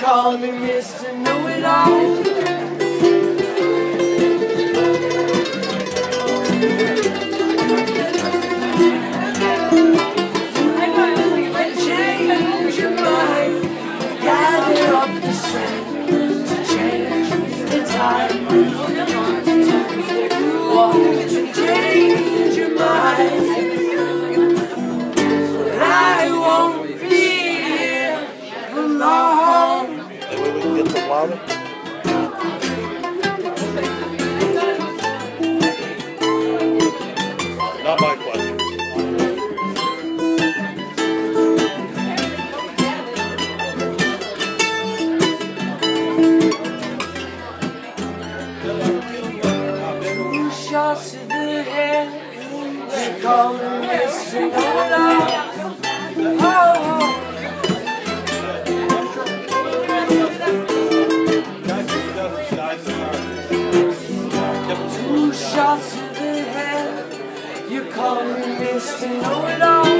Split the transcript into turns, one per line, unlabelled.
calling me Mr. Know-It-All.
Not my question.
quatro. Shots to the head, they call me Mr. call me to Know-It-All.